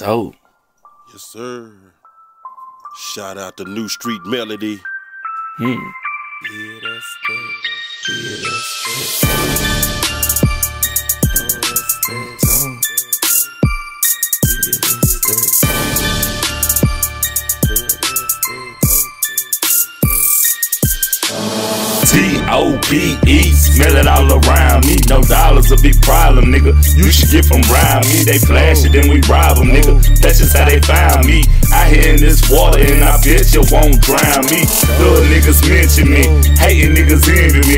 dope. Yes, sir. Shout out to New Street Melody. Hmm. Yeah, that's that. Yeah, that's that. T-O-B-E, smell it all around me. No dollars a big problem, nigga. You should get from round me. They flash it, then we rob them, nigga. That's just how they found me. I here in this water, and I bet you won't drown me. Little niggas mention me, hating niggas envy me.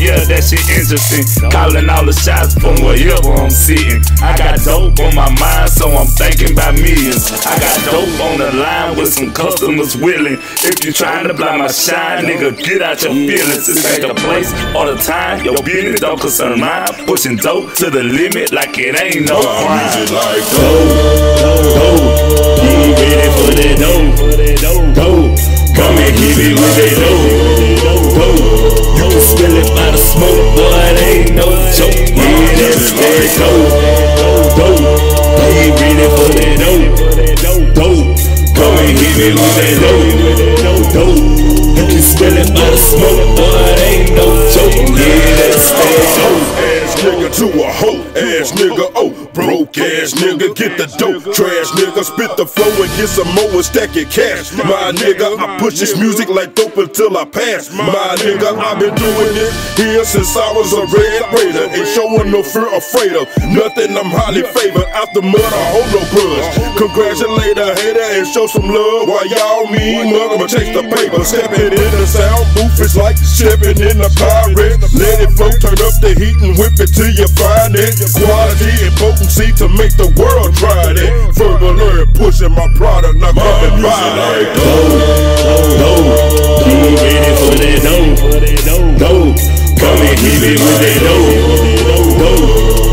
Yeah, that shit interesting. Calling all the shots from wherever I'm sitting. I got dope on my mind, so I'm thinking about millions. I got dope on the line with some customers willing. If you trying to blind my shine, nigga, get out your feelings. This ain't the place all the time. Your business don't concern mine. Pushing dope to the limit like it ain't no crime. Like Dope, dope, get ready for that Me with that dope, dope. You can smell it by the smoke, it ain't no ass nigga, get the dope. Trash nigga, spit the flow and get some more and stack your cash. My nigga, I push this music like dope until I pass. My nigga, I've been doing this here since I was a red raider. Ain't showing no fear, afraid of nothing. I'm highly favored. Out the mud, I hold no grudge. Congratulate a hater and show some love. While y'all mean mug, I'ma chase the paper. Stepping in the sound booth, it's like stepping in a pirate. Let it flow, turn up the heat and whip it till you find it. Quality See to make the world try it. Verbal and pushing my product, not coming by. Like go, go, you ready for that dough? Go, come and hit me with that dough. Go,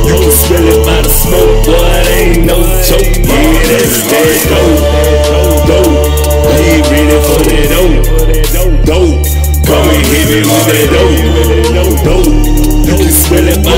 you can smell it by the smoke, boy. It ain't no joke. Yeah, that's that dough. Go, you ready for that dough? Go, come and hit me with that dough. Dough, you can smell it by